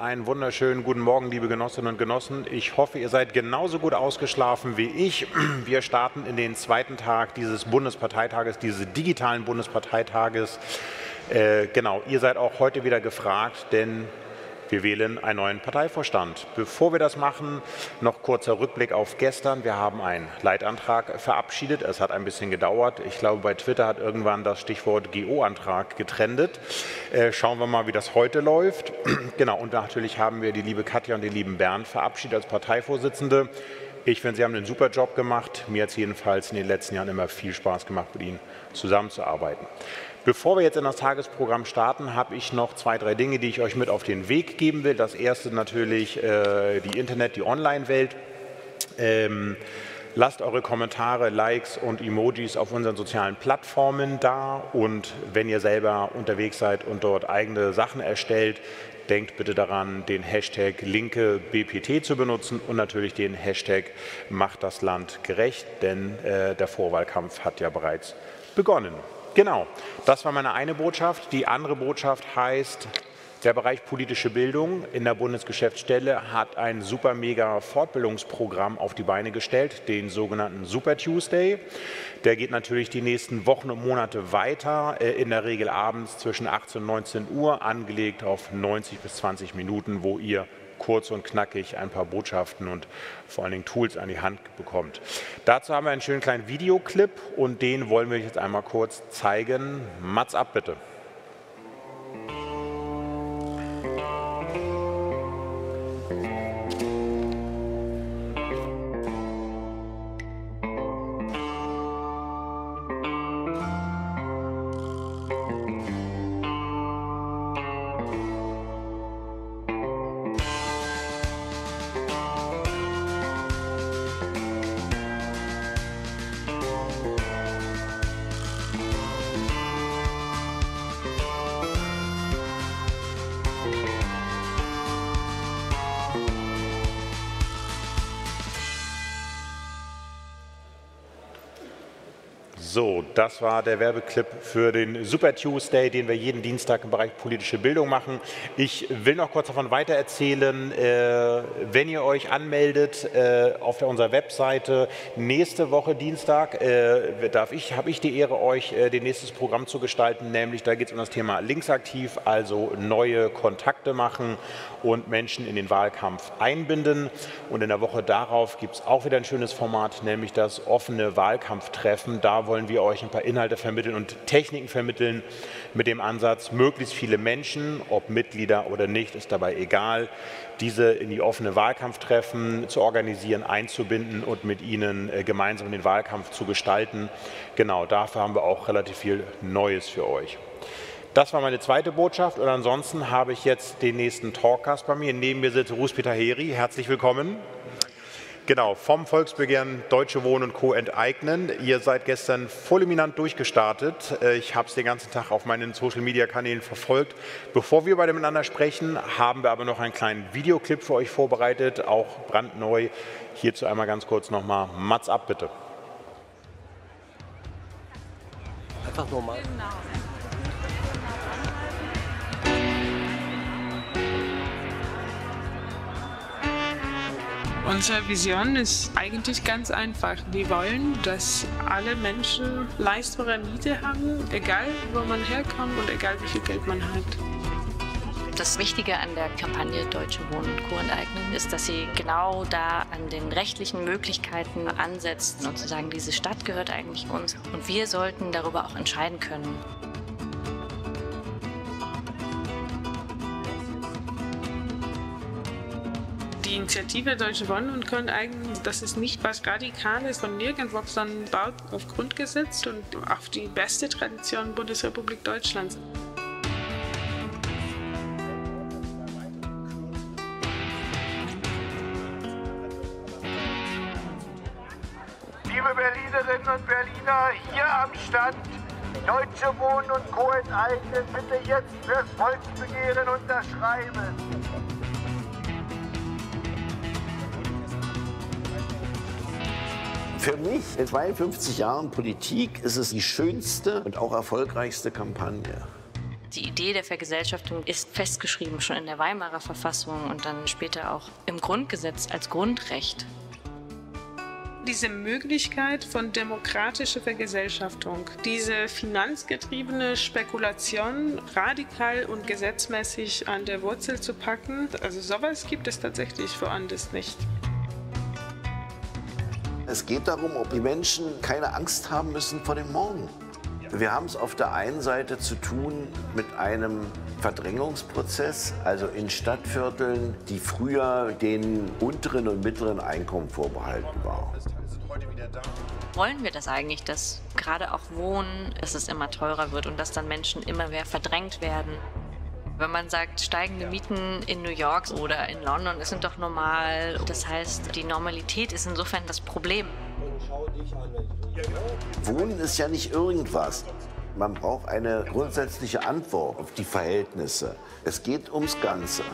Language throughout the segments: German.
Einen wunderschönen guten Morgen, liebe Genossinnen und Genossen. Ich hoffe, ihr seid genauso gut ausgeschlafen wie ich. Wir starten in den zweiten Tag dieses Bundesparteitages, dieses digitalen Bundesparteitages. Äh, genau, ihr seid auch heute wieder gefragt, denn wir wählen einen neuen Parteivorstand. Bevor wir das machen, noch kurzer Rückblick auf gestern. Wir haben einen Leitantrag verabschiedet. Es hat ein bisschen gedauert. Ich glaube, bei Twitter hat irgendwann das Stichwort GO-Antrag getrendet. Äh, schauen wir mal, wie das heute läuft. genau, und natürlich haben wir die liebe Katja und den lieben Bernd verabschiedet als Parteivorsitzende. Ich finde, Sie haben einen super Job gemacht. Mir hat es jedenfalls in den letzten Jahren immer viel Spaß gemacht, mit Ihnen zusammenzuarbeiten. Bevor wir jetzt in das Tagesprogramm starten, habe ich noch zwei, drei Dinge, die ich euch mit auf den Weg geben will. Das erste natürlich äh, die Internet, die Online-Welt. Ähm, lasst eure Kommentare, Likes und Emojis auf unseren sozialen Plattformen da. Und wenn ihr selber unterwegs seid und dort eigene Sachen erstellt, denkt bitte daran, den Hashtag linke BPT zu benutzen und natürlich den Hashtag macht das Land gerecht, denn äh, der Vorwahlkampf hat ja bereits begonnen. Genau, das war meine eine Botschaft. Die andere Botschaft heißt, der Bereich politische Bildung in der Bundesgeschäftsstelle hat ein super mega Fortbildungsprogramm auf die Beine gestellt, den sogenannten Super Tuesday. Der geht natürlich die nächsten Wochen und Monate weiter, äh, in der Regel abends zwischen 18 und 19 Uhr, angelegt auf 90 bis 20 Minuten, wo ihr kurz und knackig ein paar Botschaften und vor allen Dingen Tools an die Hand bekommt. Dazu haben wir einen schönen kleinen Videoclip und den wollen wir jetzt einmal kurz zeigen. Mats ab bitte. So, das war der Werbeclip für den Super Tuesday, den wir jeden Dienstag im Bereich politische Bildung machen. Ich will noch kurz davon weitererzählen, äh, wenn ihr euch anmeldet äh, auf der, unserer Webseite nächste Woche Dienstag, äh, darf ich, habe ich die Ehre, euch äh, den nächstes Programm zu gestalten, nämlich da geht es um das Thema Linksaktiv, also neue Kontakte machen und Menschen in den Wahlkampf einbinden. Und in der Woche darauf gibt es auch wieder ein schönes Format, nämlich das offene Wahlkampftreffen. Da wollen wir euch ein paar Inhalte vermitteln und Techniken vermitteln mit dem Ansatz, möglichst viele Menschen, ob Mitglieder oder nicht, ist dabei egal, diese in die offene Wahlkampftreffen zu organisieren, einzubinden und mit ihnen äh, gemeinsam den Wahlkampf zu gestalten. Genau, dafür haben wir auch relativ viel Neues für euch. Das war meine zweite Botschaft und ansonsten habe ich jetzt den nächsten Talkcast bei mir. Neben mir sitzt Ruth-Peter Heri. Herzlich willkommen. Genau, vom Volksbegehren Deutsche Wohnen und Co. enteignen. Ihr seid gestern fulminant durchgestartet. Äh, ich habe es den ganzen Tag auf meinen Social-Media-Kanälen verfolgt. Bevor wir beide miteinander sprechen, haben wir aber noch einen kleinen Videoclip für euch vorbereitet, auch brandneu. Hierzu einmal ganz kurz nochmal Mats ab, bitte. Einfach nur mal. Genau. Unsere Vision ist eigentlich ganz einfach. Wir wollen, dass alle Menschen leistbare Miete haben, egal wo man herkommt und egal wie viel Geld man hat. Das Wichtige an der Kampagne Deutsche Wohnen und Co. enteignen ist, dass sie genau da an den rechtlichen Möglichkeiten ansetzt und zu sagen, diese Stadt gehört eigentlich uns und wir sollten darüber auch entscheiden können. Die Initiative Deutsche Wohnen und Köln eigen, das ist nicht was Radikales von nirgendwo, sondern baut auf Grundgesetz und auf die beste Tradition Bundesrepublik Deutschlands. Liebe Berlinerinnen und Berliner, hier am Stand Deutsche Wohnen und Co. enteignen, bitte jetzt fürs Volksbegehren unterschreiben. Für mich in 52 Jahren Politik ist es die schönste und auch erfolgreichste Kampagne. Die Idee der Vergesellschaftung ist festgeschrieben schon in der Weimarer Verfassung und dann später auch im Grundgesetz als Grundrecht. Diese Möglichkeit von demokratischer Vergesellschaftung, diese finanzgetriebene Spekulation radikal und gesetzmäßig an der Wurzel zu packen, also sowas gibt es tatsächlich woanders nicht. Es geht darum, ob die Menschen keine Angst haben müssen vor dem Morgen. Wir haben es auf der einen Seite zu tun mit einem Verdrängungsprozess, also in Stadtvierteln, die früher den unteren und mittleren Einkommen vorbehalten waren. Wollen wir das eigentlich, dass gerade auch Wohnen, dass es immer teurer wird und dass dann Menschen immer mehr verdrängt werden? Wenn man sagt, steigende Mieten in New York oder in London sind doch normal. Das heißt, die Normalität ist insofern das Problem. Wohnen ist ja nicht irgendwas. Man braucht eine grundsätzliche Antwort auf die Verhältnisse. Es geht ums Ganze.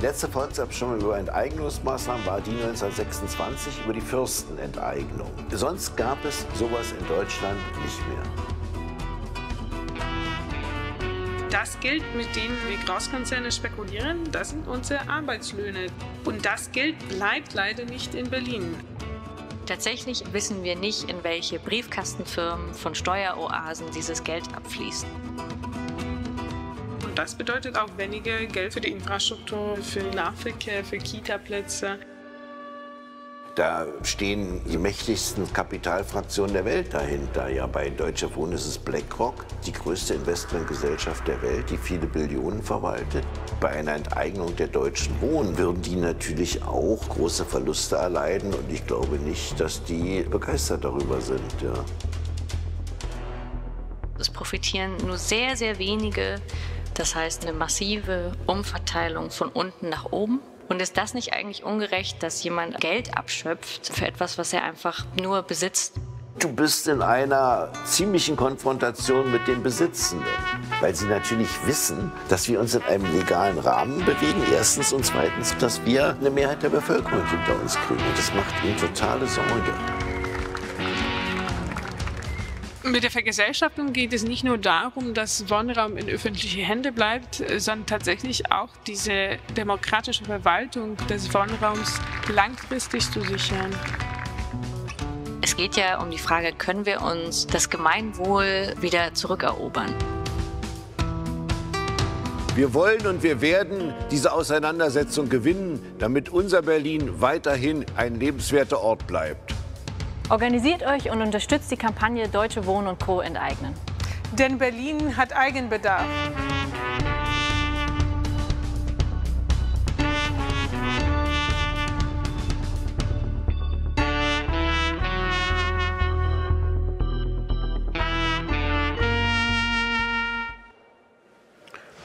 Letzte Volksabstimmung über Enteignungsmaßnahmen war die 1926 über die Fürstenenteignung. Sonst gab es sowas in Deutschland nicht mehr. Das Geld, mit dem die Großkonzerne spekulieren, das sind unsere Arbeitslöhne. Und das Geld bleibt leider nicht in Berlin. Tatsächlich wissen wir nicht, in welche Briefkastenfirmen von Steueroasen dieses Geld abfließt. Und das bedeutet auch weniger Geld für die Infrastruktur, für den Nahverkehr, für Kita-Plätze. Da stehen die mächtigsten Kapitalfraktionen der Welt dahinter. Ja, bei Deutsche Wohnen ist es BlackRock, die größte Investmentgesellschaft der Welt, die viele Billionen verwaltet. Bei einer Enteignung der Deutschen Wohnen würden die natürlich auch große Verluste erleiden und ich glaube nicht, dass die begeistert darüber sind. Ja. Es profitieren nur sehr, sehr wenige. Das heißt eine massive Umverteilung von unten nach oben. Und ist das nicht eigentlich ungerecht, dass jemand Geld abschöpft für etwas, was er einfach nur besitzt? Du bist in einer ziemlichen Konfrontation mit den Besitzenden, weil sie natürlich wissen, dass wir uns in einem legalen Rahmen bewegen, erstens, und zweitens, dass wir eine Mehrheit der Bevölkerung hinter uns kriegen. Und das macht ihnen totale Sorge. Mit der Vergesellschaftung geht es nicht nur darum, dass Wohnraum in öffentliche Hände bleibt, sondern tatsächlich auch diese demokratische Verwaltung des Wohnraums langfristig zu sichern. Es geht ja um die Frage, können wir uns das Gemeinwohl wieder zurückerobern? Wir wollen und wir werden diese Auseinandersetzung gewinnen, damit unser Berlin weiterhin ein lebenswerter Ort bleibt. Organisiert euch und unterstützt die Kampagne Deutsche Wohnen und Co. enteignen. Denn Berlin hat Eigenbedarf.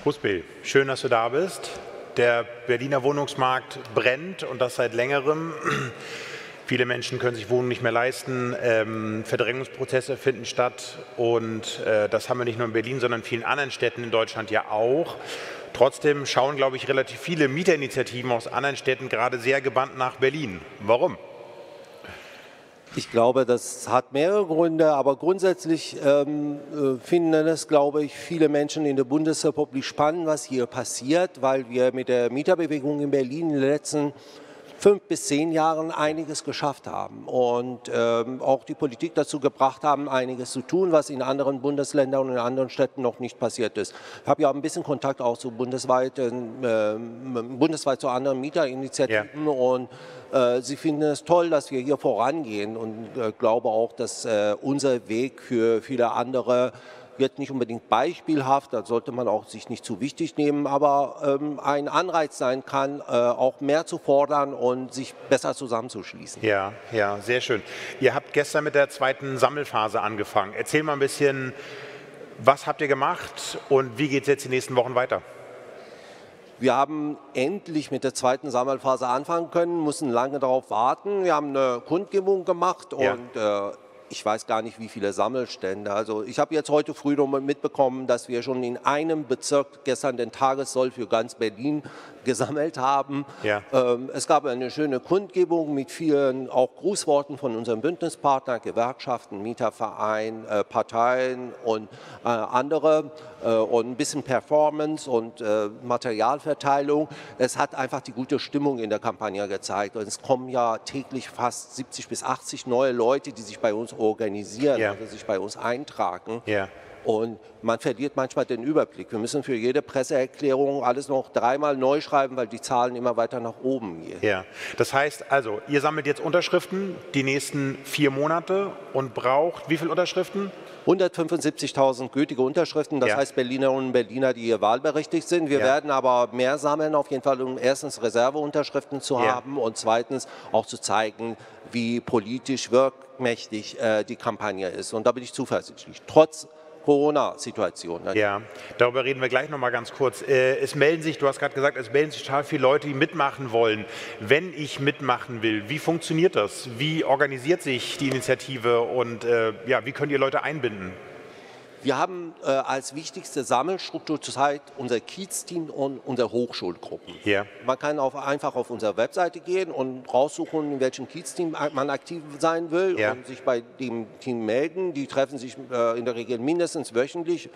Husby, schön, dass du da bist. Der Berliner Wohnungsmarkt brennt und das seit längerem. Viele Menschen können sich Wohnungen nicht mehr leisten, ähm, Verdrängungsprozesse finden statt und äh, das haben wir nicht nur in Berlin, sondern in vielen anderen Städten in Deutschland ja auch. Trotzdem schauen, glaube ich, relativ viele Mieterinitiativen aus anderen Städten gerade sehr gebannt nach Berlin. Warum? Ich glaube, das hat mehrere Gründe, aber grundsätzlich ähm, äh, finden es, glaube ich, viele Menschen in der Bundesrepublik spannend, was hier passiert, weil wir mit der Mieterbewegung in Berlin in den letzten fünf bis zehn Jahren einiges geschafft haben und ähm, auch die Politik dazu gebracht haben, einiges zu tun, was in anderen Bundesländern und in anderen Städten noch nicht passiert ist. Ich habe ja ein bisschen Kontakt auch zu bundesweit, äh, bundesweit zu anderen Mieterinitiativen ja. und äh, Sie finden es toll, dass wir hier vorangehen und äh, glaube auch, dass äh, unser Weg für viele andere jetzt nicht unbedingt beispielhaft, da sollte man auch sich nicht zu wichtig nehmen, aber ähm, ein Anreiz sein kann, äh, auch mehr zu fordern und sich besser zusammenzuschließen. Ja, ja, sehr schön. Ihr habt gestern mit der zweiten Sammelphase angefangen. Erzähl mal ein bisschen, was habt ihr gemacht und wie geht es jetzt die nächsten Wochen weiter? Wir haben endlich mit der zweiten Sammelphase anfangen können, mussten lange darauf warten. Wir haben eine Kundgebung gemacht ja. und äh, ich weiß gar nicht, wie viele Sammelstände. Also ich habe jetzt heute früh noch mitbekommen, dass wir schon in einem Bezirk gestern den Tagessoll für ganz Berlin gesammelt haben. Ja. Ähm, es gab eine schöne Kundgebung mit vielen auch Grußworten von unseren Bündnispartnern, Gewerkschaften, Mieterverein, äh, Parteien und äh, andere äh, und ein bisschen Performance und Materialverteilung. Es hat einfach die gute Stimmung in der Kampagne gezeigt und es kommen ja täglich fast 70 bis 80 neue Leute, die sich bei uns organisieren, Ja. also sich bei uns eintragen. Ja. Und man verliert manchmal den Überblick. Wir müssen für jede Presseerklärung alles noch dreimal neu schreiben, weil die Zahlen immer weiter nach oben gehen. Ja, das heißt also, ihr sammelt jetzt Unterschriften die nächsten vier Monate und braucht wie viele Unterschriften? 175.000 gültige Unterschriften, das Ja. heißt Berlinerinnen und Berliner, die hier wahlberechtigt sind. Wir Ja. werden aber mehr sammeln, auf jeden Fall, um erstens Reserveunterschriften zu Ja. haben und zweitens auch zu zeigen, wie politisch wirkmächtig äh, die Kampagne ist. Und da bin ich zuversichtlich, trotz Corona-Situation. Ja, darüber reden wir gleich noch mal ganz kurz. Äh, Es melden sich, du hast gerade gesagt, es melden sich total viele Leute, die mitmachen wollen. Wenn ich mitmachen will, wie funktioniert das? Wie organisiert sich die Initiative und äh, ja, wie könnt ihr Leute einbinden? Wir haben äh, als wichtigste Sammelstruktur zurzeit unser Kiez-Team und unsere Hochschulgruppen. Ja. Man kann auf, einfach auf unsere Webseite gehen und raussuchen, in welchem Kiez-Team man aktiv sein will Ja. und sich bei dem Team melden. Die treffen sich äh, in der Regel mindestens wöchentlich.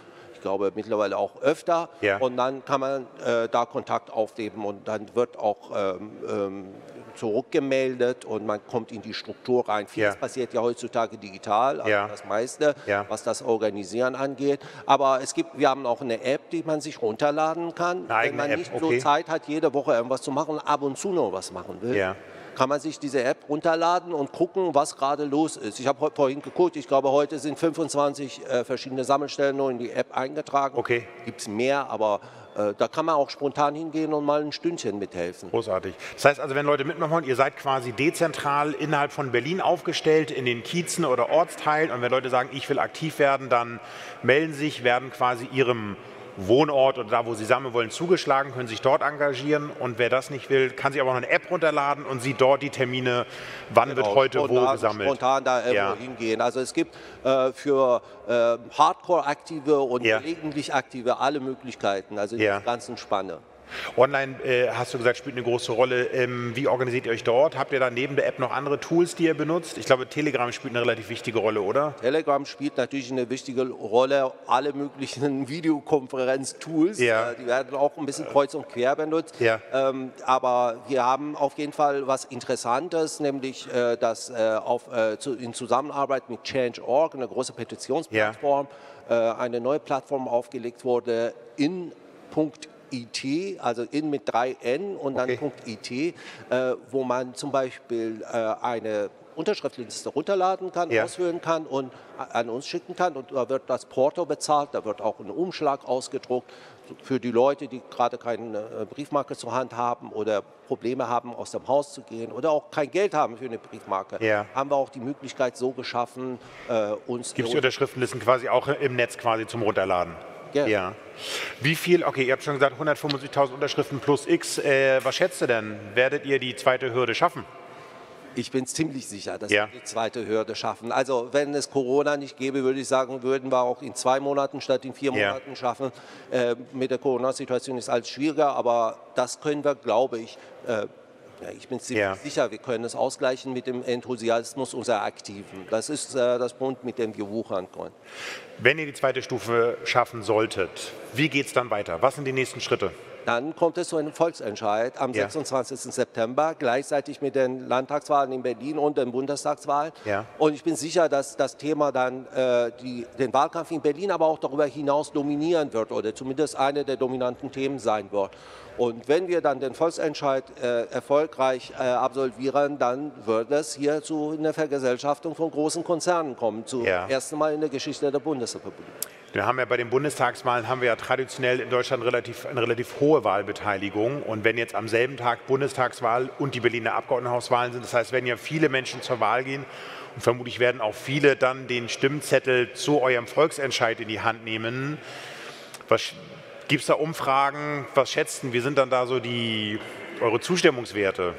Ich glaube mittlerweile auch öfter. Ja. Und dann kann man äh, da Kontakt aufnehmen und dann wird auch ähm, ähm, zurückgemeldet und man kommt in die Struktur rein. Vieles Ja. passiert ja heutzutage digital, also Ja. das meiste, Ja. was das Organisieren angeht. Aber es gibt, wir haben auch eine App, die man sich runterladen kann. Eine Wenn man App, nicht okay. so Zeit hat, jede Woche irgendwas zu machen, ab und zu noch was machen will. Kann man sich diese App runterladen und gucken, was gerade los ist. Ich habe vorhin geguckt, ich glaube, heute sind 25 äh, verschiedene Sammelstellen nur in die App eingetragen. Okay. Gibt es mehr, aber äh, da kann man auch spontan hingehen und mal ein Stündchen mithelfen. Großartig. Das heißt also, wenn Leute mitmachen wollen, ihr seid quasi dezentral innerhalb von Berlin aufgestellt, in den Kiezen oder Ortsteilen. Und wenn Leute sagen, ich will aktiv werden, dann melden sich, werden quasi ihrem Wohnort oder da, wo sie sammeln wollen, zugeschlagen, können sich dort engagieren. Und wer das nicht will, kann sich aber auch eine App runterladen und sieht dort die Termine, wann wird Genau, heute wo spontan, gesammelt. Spontan da irgendwo Ja. hingehen. Also es gibt äh, für äh, Hardcore-Aktive und Ja. gelegentlich Aktive alle Möglichkeiten, also in Ja. der ganzen Spanne. Online, äh, hast du gesagt, spielt eine große Rolle. Ähm, wie organisiert ihr euch dort? Habt ihr da neben der App noch andere Tools, die ihr benutzt? Ich glaube, Telegram spielt eine relativ wichtige Rolle, oder? Telegram spielt natürlich eine wichtige Rolle. Alle möglichen Videokonferenz-Tools, Ja. äh, die werden auch ein bisschen kreuz und quer benutzt. Ja. Ähm, aber wir haben auf jeden Fall was Interessantes, nämlich äh, dass äh, auf, äh, zu, in Zusammenarbeit mit Change.org, eine große Petitionsplattform, äh, eine neue Plattform aufgelegt wurde in .it, also in mit 3N und dann Okay. .it, äh, wo man zum Beispiel äh, eine Unterschriftliste runterladen kann, Ja. ausfüllen kann und an uns schicken kann. Und da wird das Porto bezahlt, da wird auch ein Umschlag ausgedruckt für die Leute, die gerade keine äh, Briefmarke zur Hand haben oder Probleme haben, aus dem Haus zu gehen oder auch kein Geld haben für eine Briefmarke. Ja. Haben wir auch die Möglichkeit so geschaffen, äh, uns Gibt es die Unterschriftenlisten quasi auch im Netz quasi zum Runterladen? Ja. ja. Wie viel, okay, ihr habt schon gesagt 175.000 Unterschriften plus X. Äh, was schätzt ihr denn? Werdet ihr die zweite Hürde schaffen? Ich bin ziemlich sicher, dass Ja. wir die zweite Hürde schaffen. Also wenn es Corona nicht gäbe, würde ich sagen, würden wir auch in zwei Monaten statt in vier Ja. Monaten schaffen. Äh, mit der Corona-Situation ist alles schwieriger, aber das können wir, glaube ich, äh, ja, ich bin ziemlich Ja. sicher, wir können es ausgleichen mit dem Enthusiasmus unserer Aktiven. Das ist äh, das Punkt, mit dem wir wuchern können. Wenn ihr die zweite Stufe schaffen solltet, wie geht es dann weiter? Was sind die nächsten Schritte? Dann kommt es zu einem Volksentscheid am Ja. 26. September, gleichzeitig mit den Landtagswahlen in Berlin und den Bundestagswahlen. Ja. Und ich bin sicher, dass das Thema dann äh, die, den Wahlkampf in Berlin, aber auch darüber hinaus dominieren wird oder zumindest eine der dominanten Themen sein wird. Und wenn wir dann den Volksentscheid äh, erfolgreich äh, absolvieren, dann wird es hier zu einer Vergesellschaftung von großen Konzernen kommen, zum Ja. ersten Mal in der Geschichte der Bundesrepublik. Wir haben ja bei den Bundestagswahlen haben wir ja traditionell in Deutschland relativ, eine relativ hohe Wahlbeteiligung. Und wenn jetzt am selben Tag Bundestagswahl und die Berliner Abgeordnetenhauswahlen sind, das heißt, wenn ja viele Menschen zur Wahl gehen und vermutlich werden auch viele dann den Stimmzettel zu eurem Volksentscheid in die Hand nehmen. Gibt es da Umfragen? Was schätzen? Wie sind dann da so die eure Zustimmungswerte?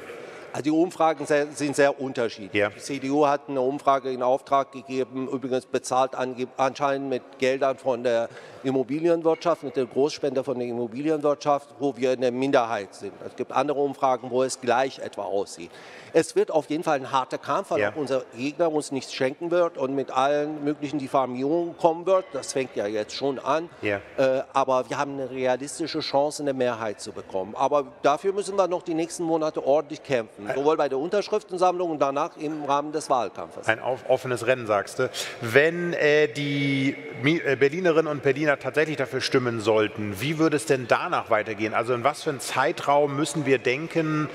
Also die Umfragen sind sehr unterschiedlich. Ja. Die CDU hat eine Umfrage in Auftrag gegeben, übrigens bezahlt anscheinend mit Geldern von der Immobilienwirtschaft, mit dem Großspender von der Immobilienwirtschaft, wo wir in der Minderheit sind. Es gibt andere Umfragen, wo es gleich etwa aussieht. Es wird auf jeden Fall ein harter Kampf, weil Ja. auch unser Gegner uns nichts schenken wird und mit allen möglichen Diffamierungen kommen wird. Das fängt ja jetzt schon an. Ja. Äh, aber wir haben eine realistische Chance, eine Mehrheit zu bekommen. Aber dafür müssen wir noch die nächsten Monate ordentlich kämpfen. Sowohl bei der Unterschriftensammlung und danach im Rahmen des Wahlkampfes. Ein offenes Rennen, sagst du. Wenn äh, die äh, Berlinerinnen und Berliner tatsächlich dafür stimmen sollten, wie würde es denn danach weitergehen? Also in was für einen Zeitraum müssen wir denken,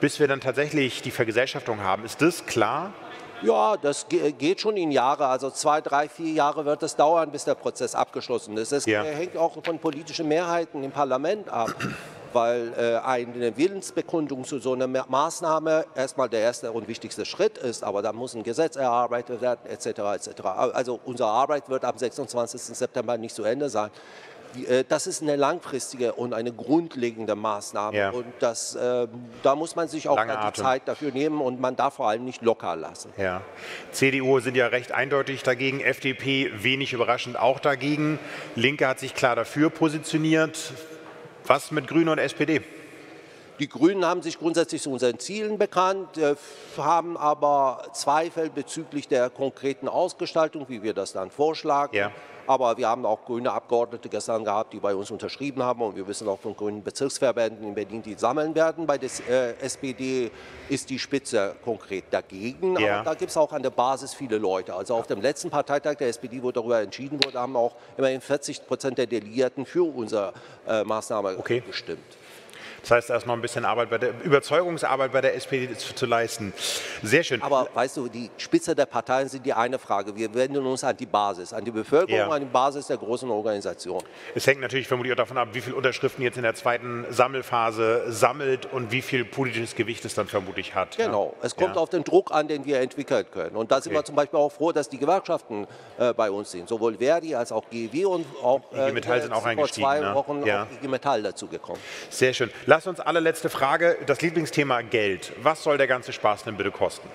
bis wir dann tatsächlich die Vergesellschaftung haben? Ist das klar? Ja, das ge- geht schon in Jahre. Also zwei, drei, vier Jahre wird es dauern, bis der Prozess abgeschlossen ist. Es Ja. äh, hängt auch von politischen Mehrheiten im Parlament ab. Weil äh, eine Willensbekundung zu so einer Ma- Maßnahme erstmal der erste und wichtigste Schritt ist, aber da muss ein Gesetz erarbeitet werden, etc. etc. Also unsere Arbeit wird am 26. September nicht zu Ende sein. Äh, Das ist eine langfristige und eine grundlegende Maßnahme. Ja. Und das, äh, da muss man sich auch die. Zeit dafür nehmen und man darf vor allem nicht locker lassen. Ja. CDU sind ja recht eindeutig dagegen, FDP wenig überraschend auch dagegen. Linke hat sich klar dafür positioniert. Was mit Grüne und SPD? Die Grünen haben sich grundsätzlich zu unseren Zielen bekannt, äh, haben aber Zweifel bezüglich der konkreten Ausgestaltung, wie wir das dann vorschlagen. Ja. Aber wir haben auch grüne Abgeordnete gestern gehabt, die bei uns unterschrieben haben. Und wir wissen auch von grünen Bezirksverbänden in Berlin, die sammeln werden. Bei der äh, SPD ist die Spitze konkret dagegen. Ja. Aber da gibt es auch an der Basis viele Leute. Also auf dem letzten Parteitag der SPD, wo darüber entschieden wurde, haben auch immerhin 40 Prozent der Delegierten für unsere äh, Maßnahme Okay. gestimmt. Das heißt, da ist noch ein bisschen Arbeit bei der Überzeugungsarbeit bei der SPD zu, zu leisten. Sehr schön. Aber weißt du, die Spitze der Parteien sind die eine Frage. Wir wenden uns an die Basis, an die Bevölkerung, Ja. an die Basis der großen Organisation. Es hängt natürlich vermutlich auch davon ab, wie viele Unterschriften jetzt in der zweiten Sammelphase sammelt und wie viel politisches Gewicht es dann vermutlich hat. Genau. Es kommt Ja. auf den Druck an, den wir entwickeln können. Und da sind Okay. wir zum Beispiel auch froh, dass die Gewerkschaften äh, bei uns sind. Sowohl Verdi als auch GEW und auch IG Metall sind auch vor zwei ne? Wochen Ja. auch IG Metall dazugekommen. Sehr schön. Lass uns alle letzte Frage, das Lieblingsthema Geld. Was soll der ganze Spaß denn bitte kosten?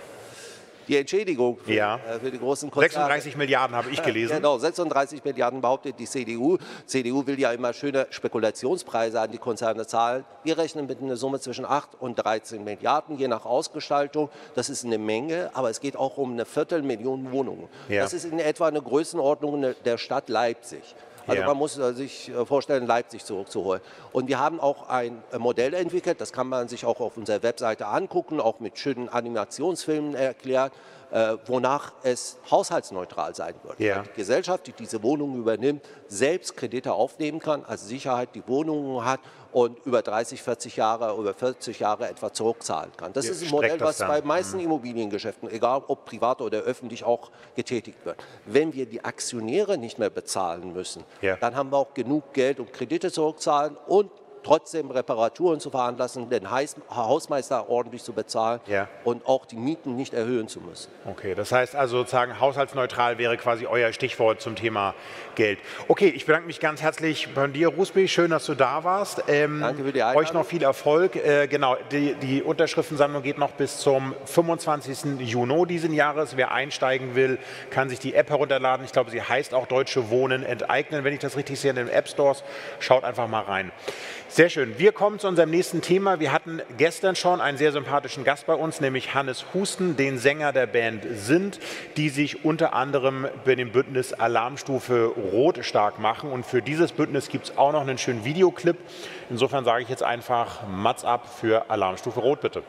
Die Entschädigung für, Ja. äh, für die großen Konzerne. 36 Milliarden habe ich gelesen. Genau, 36 Milliarden behauptet die CDU. CDU will ja immer schöne Spekulationspreise an die Konzerne zahlen. Wir rechnen mit einer Summe zwischen 8 und 13 Milliarden, je nach Ausgestaltung. Das ist eine Menge, aber es geht auch um eine Viertelmillion Wohnungen. Ja. Das ist in etwa eine Größenordnung der Stadt Leipzig. Also Ja. man muss äh, sich äh, vorstellen, Leipzig zurückzuholen. Und wir haben auch ein äh, Modell entwickelt, das kann man sich auch auf unserer Webseite angucken, auch mit schönen Animationsfilmen erklärt, wonach es haushaltsneutral sein wird. Ja. Die Gesellschaft, die diese Wohnungen übernimmt, selbst Kredite aufnehmen kann, als Sicherheit die Wohnungen hat und über 30, 40 Jahre, über 40 Jahre etwa zurückzahlen kann. Das Ihr ist ein Modell, was dann. bei meisten Immobiliengeschäften, egal ob privat oder öffentlich, auch getätigt wird. Wenn wir die Aktionäre nicht mehr bezahlen müssen, Ja. dann haben wir auch genug Geld, um Kredite zurückzahlen und trotzdem Reparaturen zu veranlassen, den Hausmeister ordentlich zu bezahlen Ja. und auch die Mieten nicht erhöhen zu müssen. Okay, das heißt also sozusagen haushaltsneutral wäre quasi euer Stichwort zum Thema Geld. Okay, ich bedanke mich ganz herzlich bei dir, Rusby. Schön, dass du da warst. Ähm, Danke für die Einladung. Euch noch viel Erfolg. Äh, genau, die, die Unterschriftensammlung geht noch bis zum 25. Juni diesen Jahres. Wer einsteigen will, kann sich die App herunterladen. Ich glaube, sie heißt auch Deutsche Wohnen enteignen, wenn ich das richtig sehe, in den App Stores. Schaut einfach mal rein. Sehr schön. Wir kommen zu unserem nächsten Thema. Wir hatten gestern schon einen sehr sympathischen Gast bei uns, nämlich Hannes Husten, den Sänger der Band Sind, die sich unter anderem bei dem Bündnis Alarmstufe Rot stark machen. Und für dieses Bündnis gibt es auch noch einen schönen Videoclip. Insofern sage ich jetzt einfach Mats ab für Alarmstufe Rot, bitte.